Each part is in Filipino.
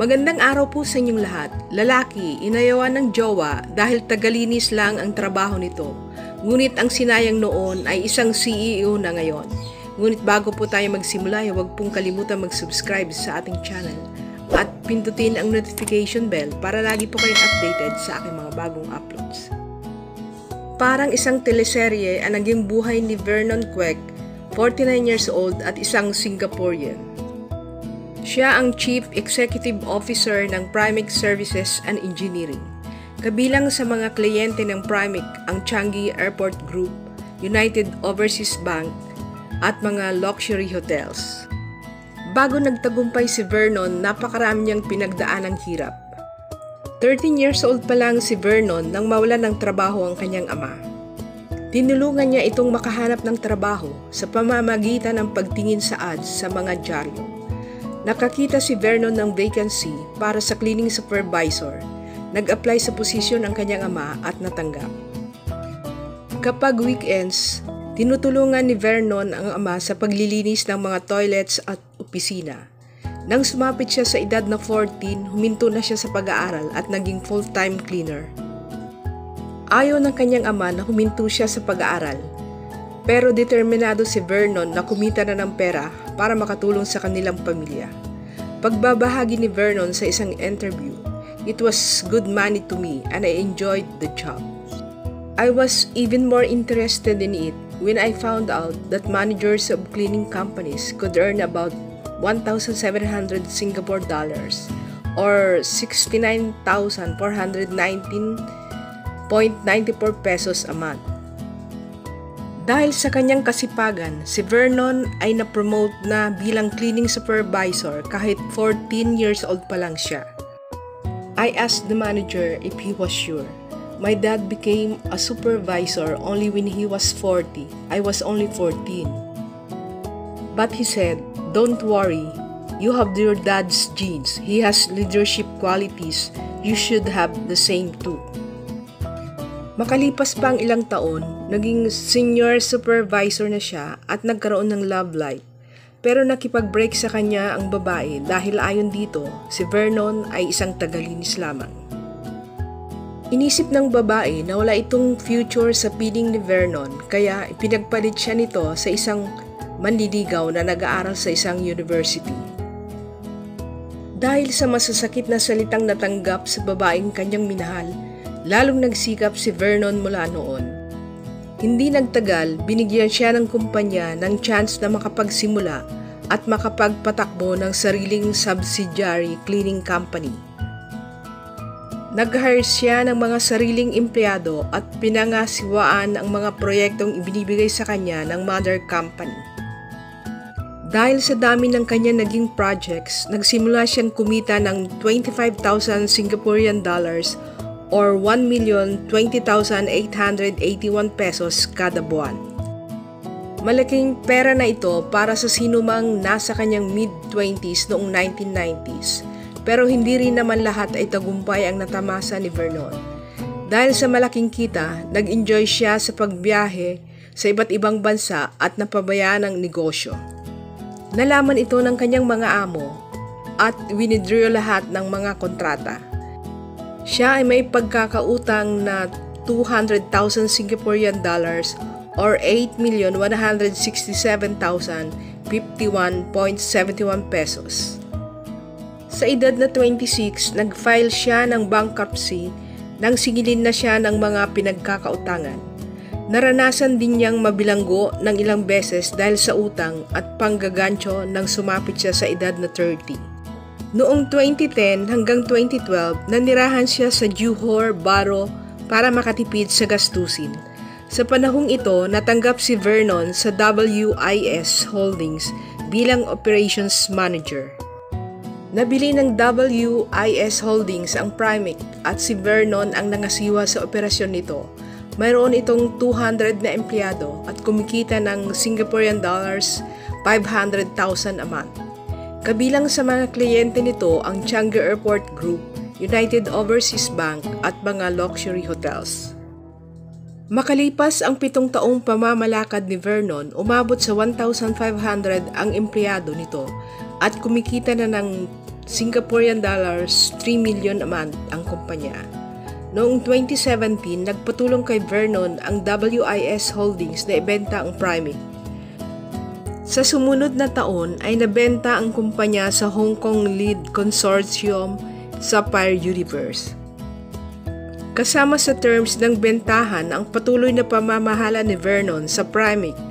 Magandang araw po sa inyong lahat. Lalaki, inayawan ng jowa dahil tagalinis lang ang trabaho nito. Ngunit ang sinayang noon ay isang CEO na ngayon. Ngunit bago po tayo magsimula, huwag pong kalimutan mag-subscribe sa ating channel at pindutin ang notification bell para lagi po kayong updated sa aking mga bagong uploads. Parang isang teleserye ang naging buhay ni Vernon Quek, 49 years old at isang Singaporean. Siya ang Chief Executive Officer ng Primic Services and Engineering. Kabilang sa mga kliyente ng Primic ang Changi Airport Group, United Overseas Bank, at mga luxury hotels. Bago nagtagumpay si Vernon, napakarami niyang pinagdaan ng hirap. 13 years old pa lang si Vernon nang mawalan ng trabaho ang kanyang ama. Tinulungan niya itong makahanap ng trabaho sa pamamagitan ng pagtingin sa ads sa mga dyaryo. Nakakita si Vernon ng vacancy para sa cleaning supervisor. Nag-apply sa posisyon ang kanyang ama at natanggap. Kapag weekends, tinutulungan ni Vernon ang ama sa paglilinis ng mga toilets at opisina. Nang sumapit siya sa edad na 14, huminto na siya sa pag-aaral at naging full-time cleaner. Ayaw ng kanyang ama na huminto siya sa pag-aaral pero determinado si Vernon na kumita na ng pera para makatulong sa kanilang pamilya. Pagbabahagi ni Vernon sa isang interview, it was good money to me and I enjoyed the job. I was even more interested in it when I found out that managers of cleaning companies could earn about 1,700 Singapore dollars or 69,419.94 pesos a month. Dahil sa kanyang kasipagan, si Vernon ay na-promote na bilang cleaning supervisor kahit 14 years old pa lang siya. I asked the manager if he was sure. My dad became a supervisor only when he was 40. I was only 14. But he said, Don't worry, you have your dad's genes. He has leadership qualities. You should have the same too. Makalipas pa ang ilang taon, naging senior supervisor na siya at nagkaroon ng love life. Pero nakipag-break sa kanya ang babae dahil ayon dito, si Vernon ay isang tagalinis lamang. Inisip ng babae na wala itong future sa piling ni Vernon kaya pinagpalit siya nito sa isang manliligaw na nag-aaral sa isang university. Dahil sa masasakit na salitang natanggap sa babaeng kanyang minahal, Lalong nagsikap si Vernon mula noon. Hindi nagtagal, binigyan siya ng kumpanya ng chance na makapagsimula at makapagpatakbo ng sariling subsidiary cleaning company. Nag-hire siya ng mga sariling empleyado at pinangasiwaan ang mga proyektong ibinibigay sa kanya ng mother company. Dahil sa dami ng kanya naging projects, nagsimula siyang kumita ng 25,000 Singaporean dollars or 1,020,881 pesos kada buwan. Malaking pera na ito para sa sinumang nasa kanyang mid-20s noong 1990s, pero hindi rin naman lahat ay tagumpay ang natamasa ni Vernon. Dahil sa malaking kita, nag-enjoy siya sa pagbiyahe sa iba't ibang bansa at napabayaan ng negosyo. Nalaman ito ng kanyang mga amo at winidraw lahat ng mga kontrata. Siya ay may pagkakautang na 200,000 Singaporean dollars or 8,167,051.71 pesos. Sa edad na 26, nag-file siya ng bankruptcy nang singilin na siya ng mga pinagkakautangan. Naranasan din niyang mabilanggo ng ilang beses dahil sa utang at panggagancho nang sumapit siya sa edad na 30. Noong 2010 hanggang 2012, nanirahan siya sa Johor, Baro para makatipid sa gastusin. Sa panahong ito, natanggap si Vernon sa WIS Holdings bilang Operations Manager. Nabili ng WIS Holdings ang Primic at si Vernon ang nangasiwa sa operasyon nito. Mayroon itong 200 na empleyado at kumikita ng Singaporean dollars 500,000 a month. Kabilang sa mga kliyente nito ang Changi Airport Group, United Overseas Bank at mga luxury hotels. Makalipas ang pitong taong pamamalakad ni Vernon, umabot sa 1,500 ang empleyado nito at kumikita na ng Singaporean dollars 3 million a month ang kumpanya. Noong 2017, nagpatulong kay Vernon ang WIS Holdings na ibenta ang Primate. Sa sumunod na taon ay nabenta ang kumpanya sa Hong Kong lead consortium Sapphire Universe. Kasama sa terms ng bentahan ang patuloy na pamamahala ni Vernon sa Primate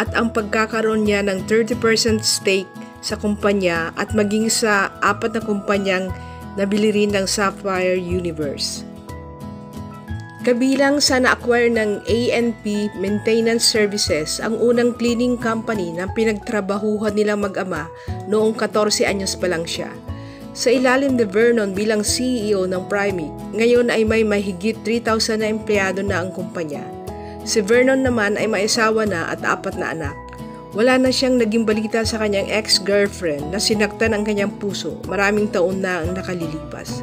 at ang pagkakaroon niya ng 30% stake sa kumpanya at maging sa apat na kumpanyang nabili rin ng Sapphire Universe. Kabilang sa na-acquire ng ANP Maintenance Services ang unang cleaning company na pinagtrabahuhan nilang mag-ama noong 14 anyos pa lang siya. Sa ilalim ni Vernon bilang CEO ng Primate, ngayon ay may mahigit 3,000 na empleyado na ang kumpanya. Si Vernon naman ay may asawa na at apat na anak. Wala na siyang naging balita sa kanyang ex-girlfriend na sinaktan ang kanyang puso maraming taon na ang nakalilipas.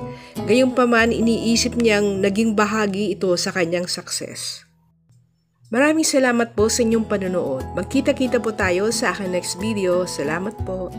Gayunpaman iniisip niyang naging bahagi ito sa kanyang success. Maraming salamat po sa inyong panonood. Magkita-kita po tayo sa aking next video. Salamat po.